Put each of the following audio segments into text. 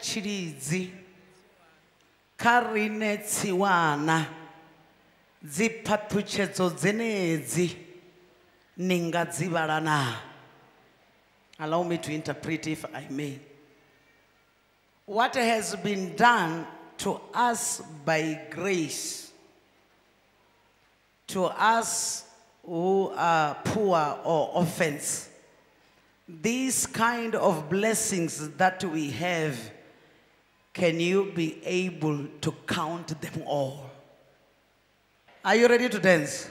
tshilidzi kha riṋe tsiwana dzi phaṱhutshedzo dzenedzi ni nga dzi vhala naa? Allow me to interpret if i may. What has been done to us by grace to us who are poor or orphans these kind of blessings that we have can you be able to count them all? Are you ready to dance?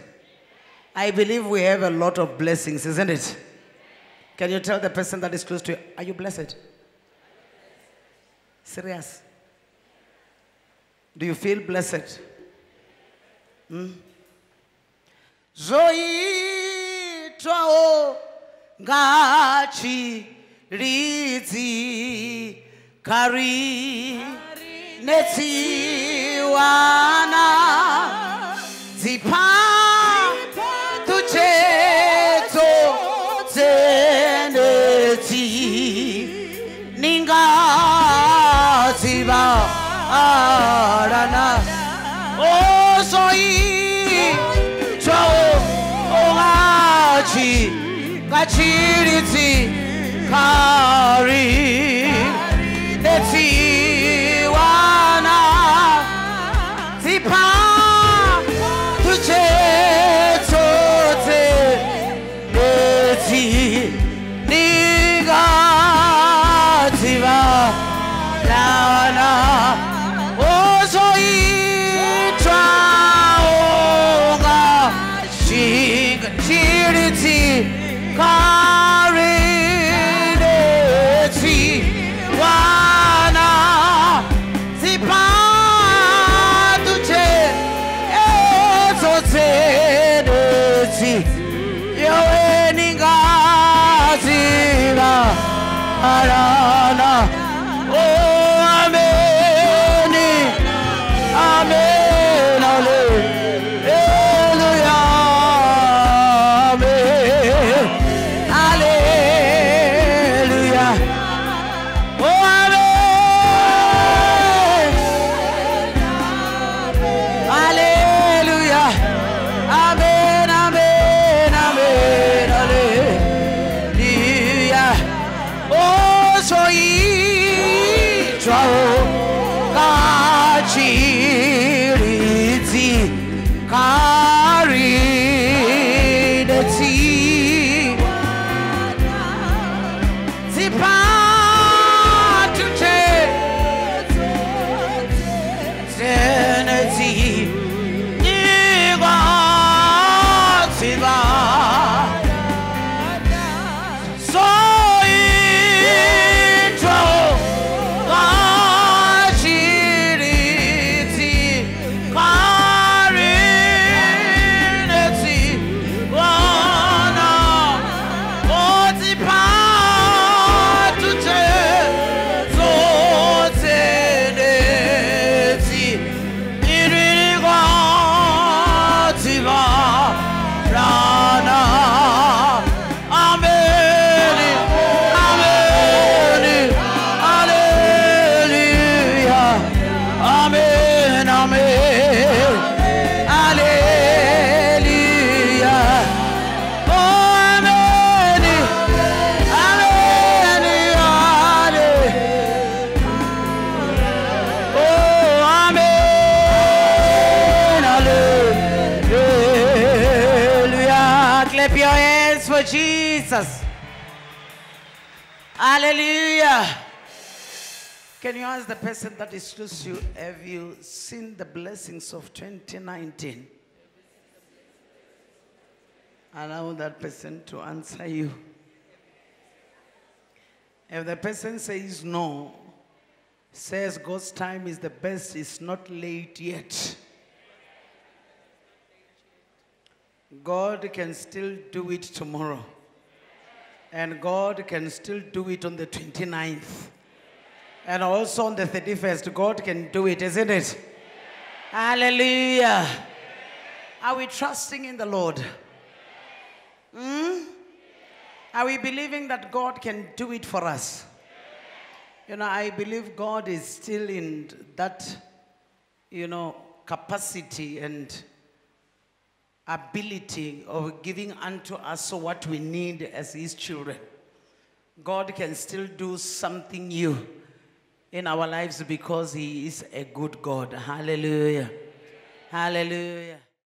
I believe we have a lot of blessings isn't it? Can you tell the person that is close to you are you blessed? Serious. Do you feel blessed? Hmm? zvoitwawo ngachilidzi kari netsiwana dzipa tuchedzo dzenedzi ningadziva arana ozoitwawo ongachi ngachilidzi kari arana soitwao kachiridzi karinetsi dzipatuche clap your hands for jesus. Hallelujah. Can you ask the person that is close to you have you seen the blessings of 2019 allow that person to answer you. If the person says no says God's time is the best, it's not late yet. God can still do it tomorrow. And God can still do it on the 29th. And also on the 31st, God can do it, isn't it? Hallelujah. Are we trusting in the Lord? Hmm? Are we believing that God can do it for us? You know, I believe God is still in that, you know, capacity and ability of giving unto us what we need as His children. God can still do something new in our lives because He is a good God. Hallelujah. Hallelujah.